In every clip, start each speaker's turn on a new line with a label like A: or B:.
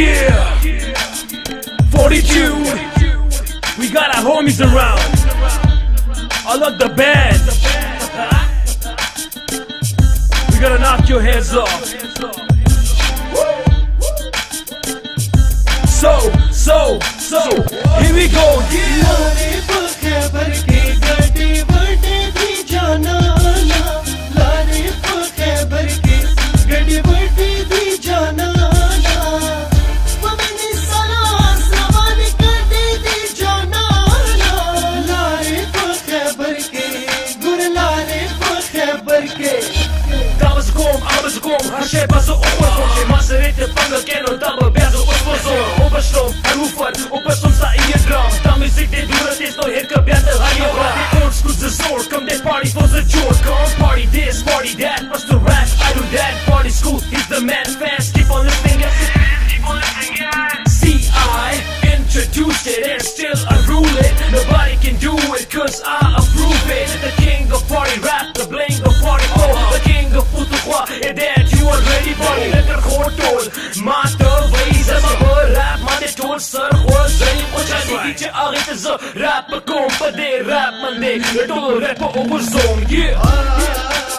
A: Yeah, Fortitude. We got our homies around. I love the band. We gotta knock your heads off. So, so, so, here we go. Kom, hasje pas De wezen Maar we rap, man dit toon, sir, hoor zijn Wat jij die liedje al in ze rappen kom But they rap, man they, het doel rappen over zon, yeah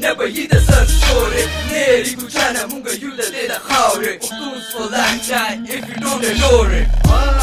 B: Never yi da sar shore Neri kuchana munga yuda de da khaure Uktus for lifetime if you don't know
C: Ah